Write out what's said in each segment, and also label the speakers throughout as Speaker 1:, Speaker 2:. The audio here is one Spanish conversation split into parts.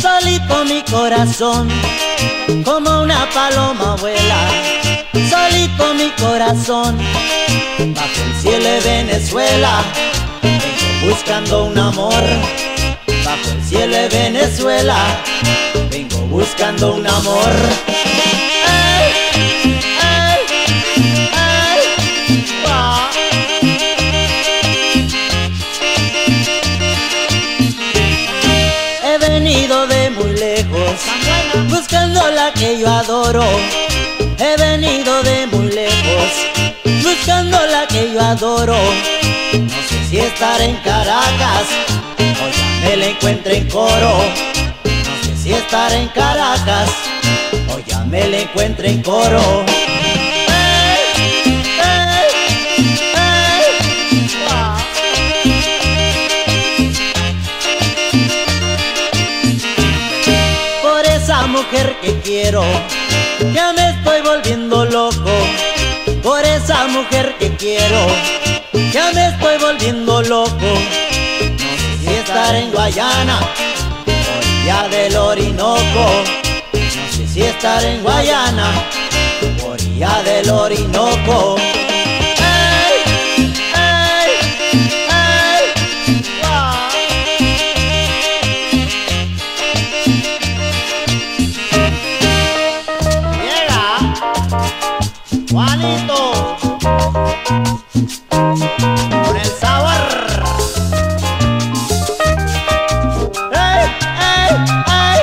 Speaker 1: Solito mi corazón, como una paloma vuela. Solito mi corazón, bajo el cielo de Venezuela. Vengo buscando un amor, bajo el cielo de Venezuela. Vengo buscando un amor. Lejos, buscando la que yo adoro. He venido de muy lejos, buscando la que yo adoro. No sé si estar en Caracas o ya me la encuentro en coro. No sé si estar en Caracas o ya me la encuentro en coro. Mujer que quiero. Ya me estoy volviendo loco por esa mujer que quiero. Ya me estoy volviendo loco. No sé si estar en Guayana, orilla del Orinoco. No sé si estar en Guayana, orilla del Orinoco. Juanito con el sabor. ¡Ey, ey, ey!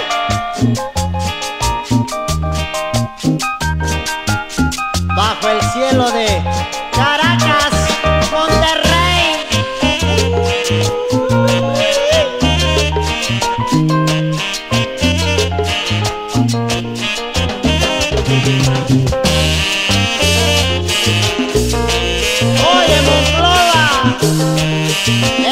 Speaker 1: Bajo el cielo de Caracas, Monterrey. Thank.